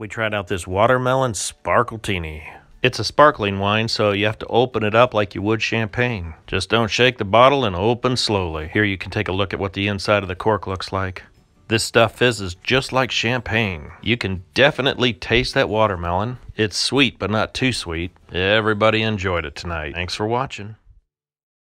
We tried out this watermelon sparkletini. It's a sparkling wine, so you have to open it up like you would champagne. Just don't shake the bottle and open slowly. Here you can take a look at what the inside of the cork looks like. This stuff fizzes just like champagne. You can definitely taste that watermelon. It's sweet, but not too sweet. Everybody enjoyed it tonight. Thanks for watching.